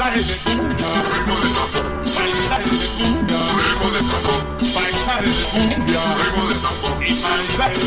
Paisaje de cumbia, ritmo de tambor. Paisaje de cumbia, ritmo de tambor. Paisaje de cumbia, ritmo de tambor. Y paisaje